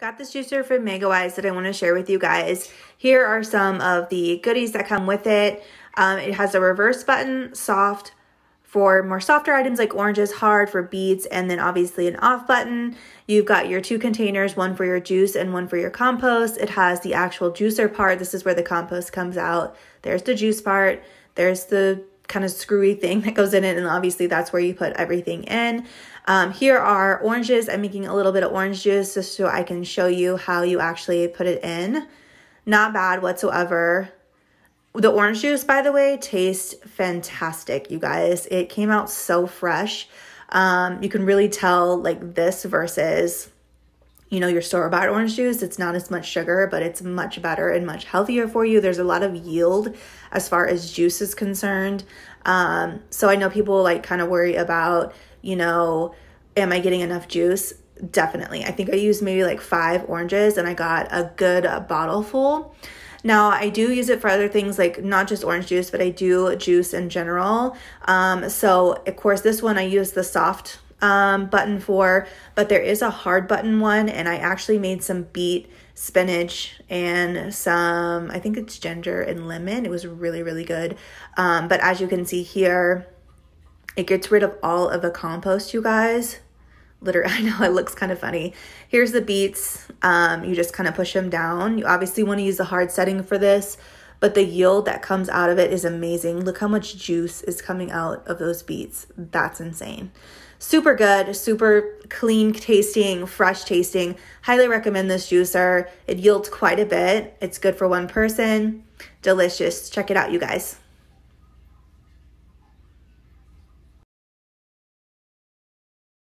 Got this juicer from MegaWise that I want to share with you guys. Here are some of the goodies that come with it. Um, it has a reverse button, soft for more softer items like oranges, hard for beets, and then obviously an off button. You've got your two containers, one for your juice and one for your compost. It has the actual juicer part. This is where the compost comes out. There's the juice part. There's the kind of screwy thing that goes in it, and obviously that's where you put everything in. Um, here are oranges. I'm making a little bit of orange juice just so I can show you how you actually put it in. Not bad whatsoever. The orange juice, by the way, tastes fantastic, you guys. It came out so fresh. Um, you can really tell like this versus you know, your store bought orange juice, it's not as much sugar, but it's much better and much healthier for you. There's a lot of yield as far as juice is concerned. Um, so I know people like kind of worry about, you know, am I getting enough juice? Definitely. I think I used maybe like five oranges and I got a good bottle full. Now, I do use it for other things like not just orange juice, but I do juice in general. Um, so, of course, this one I use the soft um, button for, but there is a hard button one, and I actually made some beet, spinach, and some, I think it's ginger and lemon. It was really, really good. Um, but as you can see here, it gets rid of all of the compost, you guys. Literally, I know it looks kind of funny. Here's the beets. Um, you just kind of push them down. You obviously want to use the hard setting for this, but the yield that comes out of it is amazing. Look how much juice is coming out of those beets. That's insane. Super good, super clean tasting, fresh tasting. Highly recommend this juicer. It yields quite a bit. It's good for one person. Delicious. Check it out, you guys.